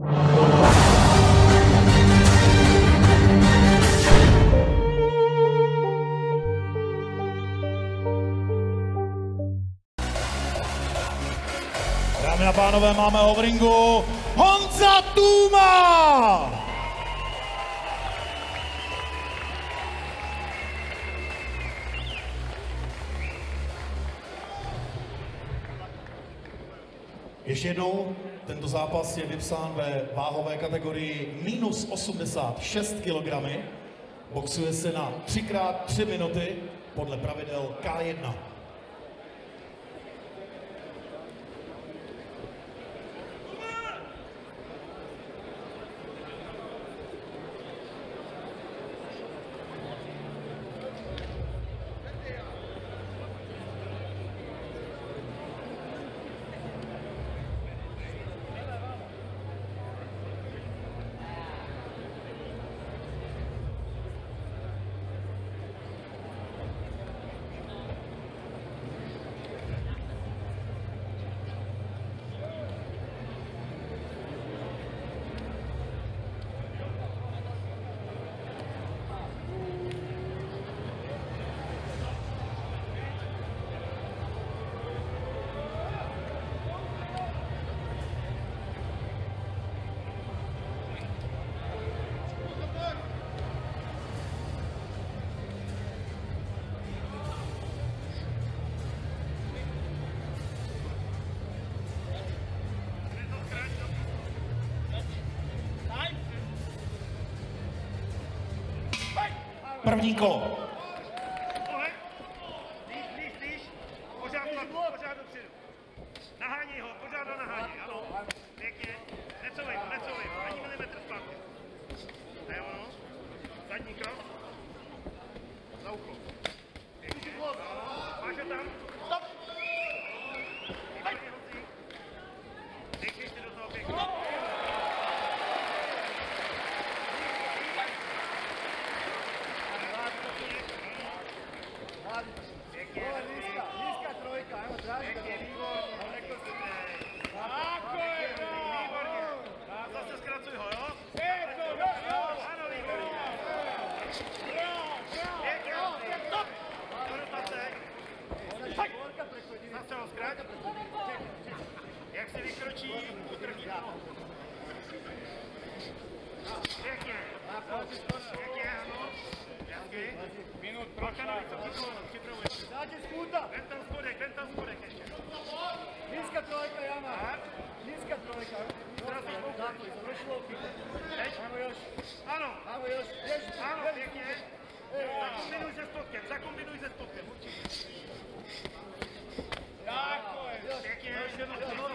Dámy a pánové, máme ho v ringu Honza Tuma! Ještě jednou tento zápas je vypsán ve váhové kategorii minus 86 kg. Boxuje se na 3x3 minuty podle pravidel K1. první kolo. Nastalo zkrať. Jak se vykročí, utrhní to. Pěkně. Pěkně, ano. Jasky. Minut pro kanavice připraveno, připravuje. Dáte skuta. Ten tam spodek, ten tam spodek ještě. Nízka trojka, Jana. Nízka trojka. Zrazí pokus. Završilo. Teď? Ano, još. Ano. Ano, još. Ano, pěkně. Zakombinuj se stotkem, zakombinuj se stotkem, určitě. Dá, coisa. Você que você não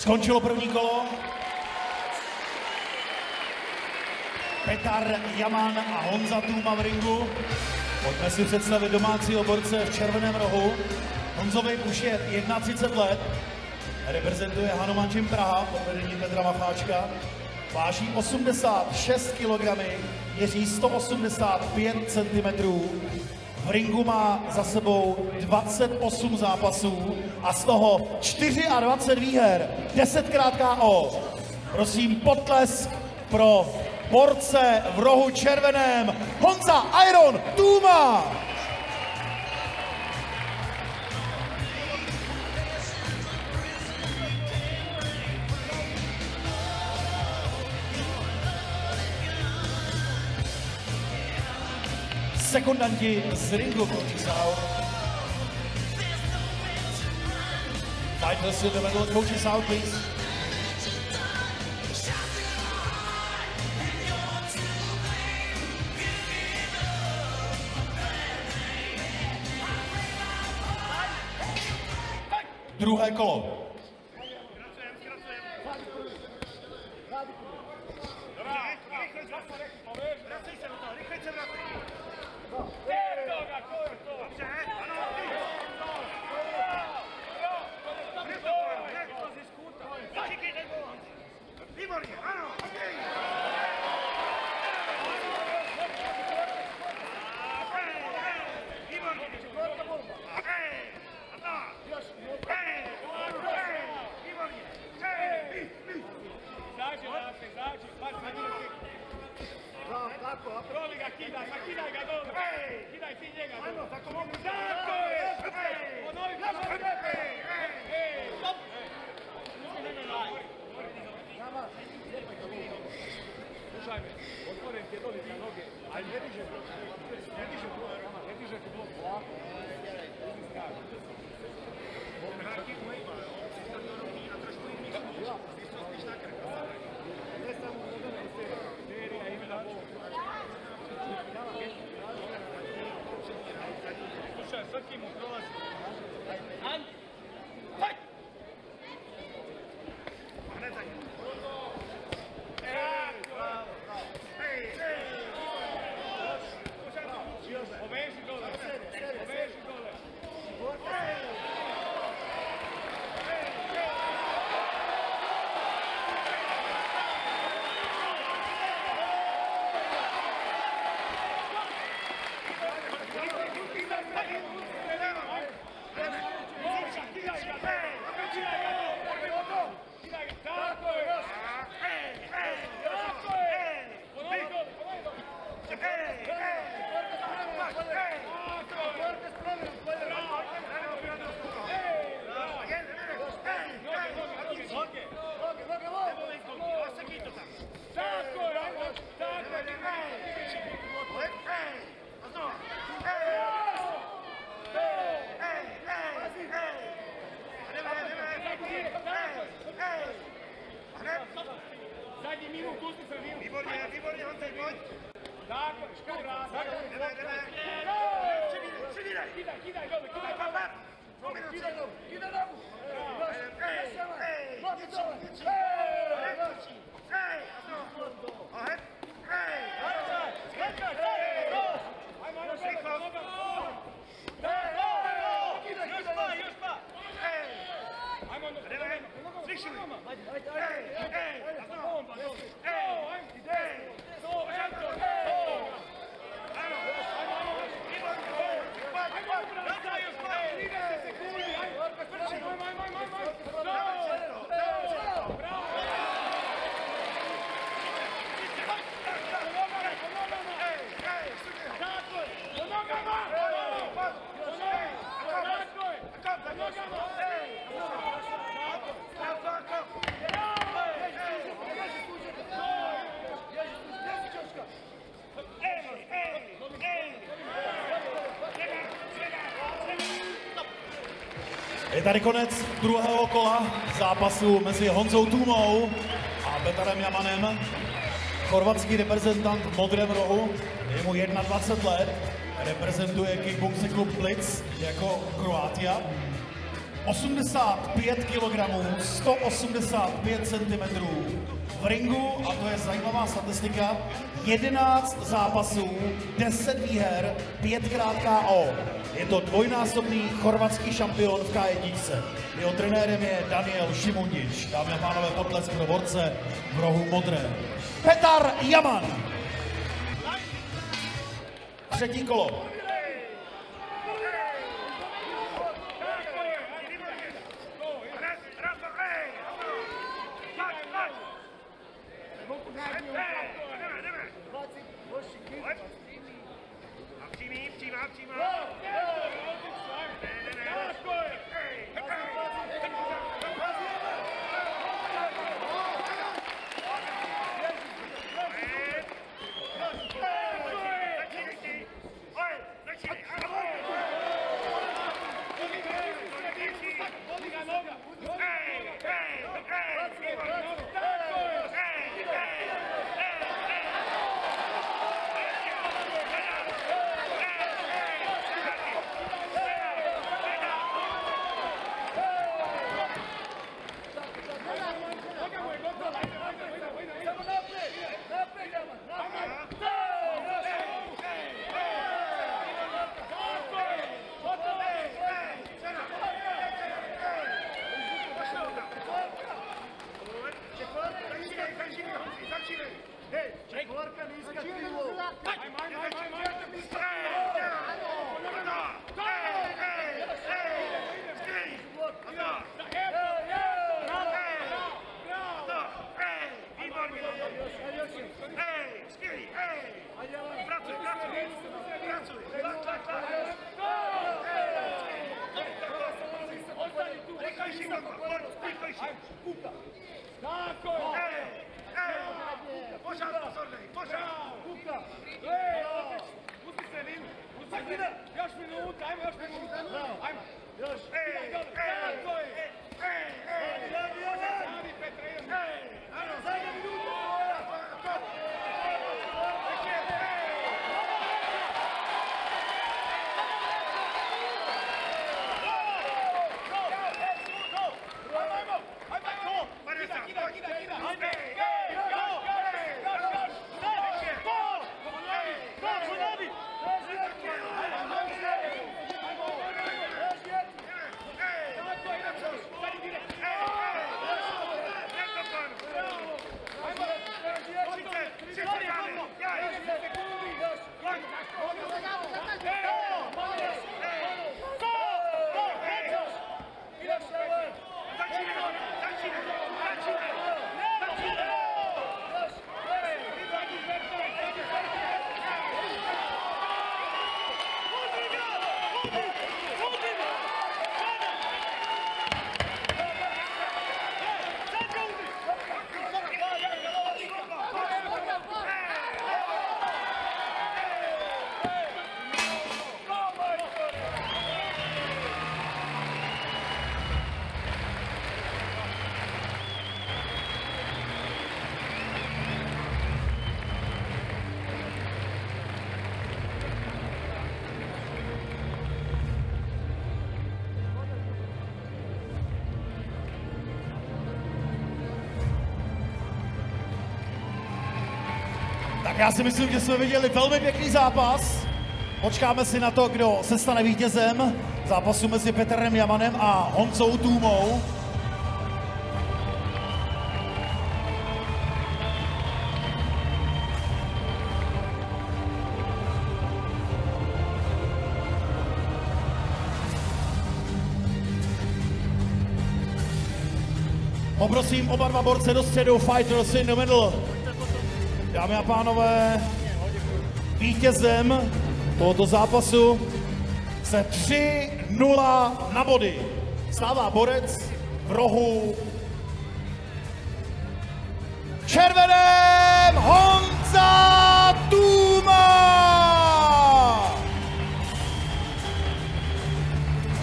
Skončilo první kolo. Petar Jaman a Honza Tuma v ringu. Pojďme si představit domácího borce v červeném rohu. Honzovi už je 31 let, reprezentuje Hanomančin Praha pod vedením Petra Macháčka. Váží 86 kg, měří 185 cm. V ringu má za sebou 28 zápasů, a z toho 24 výher, 10krát KO. Prosím potlesk pro borce v rohu červeném Honza Iron Tuma. Sekundanti z ringu coaches out. Fighters in the middle, coaches out please. Druhé kolo. Antonio. slučajno, otvoren ti je na noge, ali ne diže blok, ne diže blok, ne diže ti blok polako, ti skaži. Haki mu ima, na trošku i ništa, isto stiš na krka. Ne samo u se derija ima na blok. Slušaj, ti Hey! Je tady konec druhého kola zápasu mezi Honzou Tumou a Petarem Jamanem. Chorvatský reprezentant v modrém rohu, je mu 21 let, reprezentuje kickboxing klub Blitz jako Kroatia. 85 kg, 185 cm. v ringu, a to je zajímavá statistika, 11 zápasů, 10 výher, 5 krát KO. Je to dvojnásobný chorvatský šampion v K1. Jeho trenérem je Daniel Šimundič. Dámy a pánové, potlesk pro borce v rohu modré. Petar Jaman. Třetí kolo. Još minuta, ajmo još minuta. Ajmo. Još. Ej, ej, ej, ej, ej. Já si myslím, že jsme viděli velmi pěkný zápas. Počkáme si na to, kdo se stane vítězem zápasu mezi Petrem Jamanem a Honzou Tůmou. Poprosím oba dva borce do středu, the middle. Dámy a pánové, vítězem tohoto zápasu se 3-0 na body stává borec v rohu červeném Honza Tuma!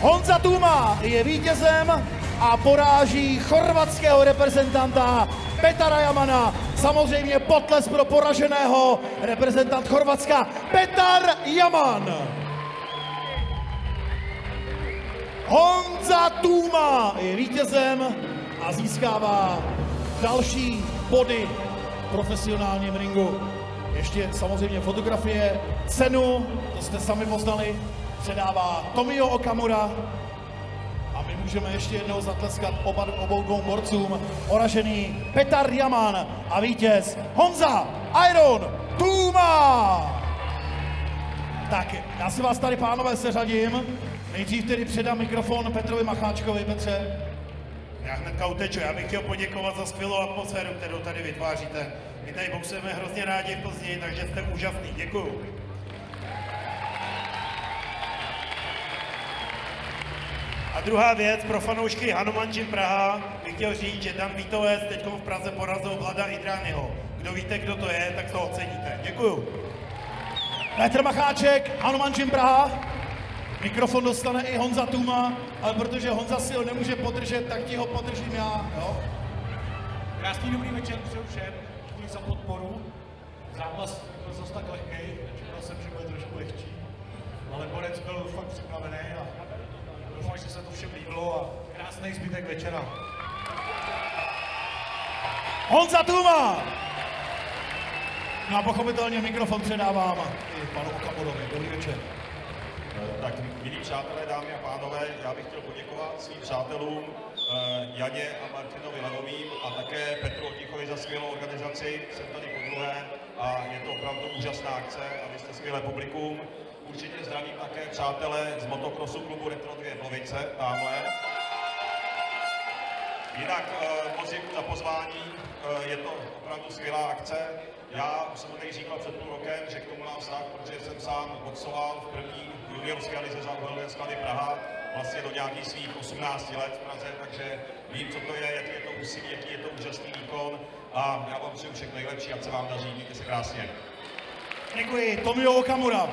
Honza Tuma je vítězem a poráží chorvatského reprezentanta Petara Jamana. Samozřejmě potles pro poraženého reprezentant Chorvatska Petar Jaman. Honza Tuma je vítězem a získává další body v profesionálním ringu. Ještě samozřejmě fotografie, cenu, to jste sami poznali, předává Tomio Okamura. Můžeme ještě jednou zatleskat oba, obou dvou borcům. Oražený Petar Jaman a vítěz Honza Iron Tuma. Tak, já si vás tady, pánové, seřadím. Nejdřív tedy předám mikrofon Petrovi Macháčkovi. Petře, Já hnedka uteču. Já bych chtěl poděkovat za skvělou atmosféru, kterou tady vytváříte. My tady boxujeme hrozně rádi v Plzni, takže jste úžasný. Děkuju. A druhá věc pro fanoušky Hanuman Gym Praha bych chtěl říct, že Dan Vítovec teď v Praze porazil Vlada Idrányho. Kdo víte, kdo to je, tak to oceníte. Děkuju. Petr Macháček, Hanuman Gym Praha. Mikrofon dostane i Honza Tuma, ale protože Honza si ho nemůže podržet, tak ti ho podržím já. Jo? Krásný dobrý večer přeju všem, děkuji za podporu. Zápas byl zase tak lehký, čekal jsem, že bude trošku lehčí, ale borec byl fakt připravený a doufám, že se to všem líbilo a krásný zbytek večera. Honza Tuma! No a pochopitelně mikrofon předávám i panu Okamurovi. Dobrý večer. Tak, milí přátelé, dámy a pánové, já bych chtěl poděkovat svým přátelům eh, Janě a Martinovi Levovým a také Petru Otichovi za skvělou organizaci. Jsem tady po druhé a je to opravdu úžasná akce a vy jste skvělé publikum. Určitě zdravím také přátelé z motokrosu klubu Retro 2 Blovice, tamhle. Jinak eh, moc děkuji za pozvání, eh, je to opravdu skvělá akce. Já už jsem tady říkal před půl rokem, že k tomu mám vztah, protože jsem sám boxoval v první juniorské lize za uhelné sklady Praha, vlastně do nějakých svých 18 let v Praze, takže vím, co to je, jaký je to úsilí, jaký je to úžasný výkon a já vám přeju všechno nejlepší, ať se vám daří, mějte se krásně. Děkuji. Tomio Okamura.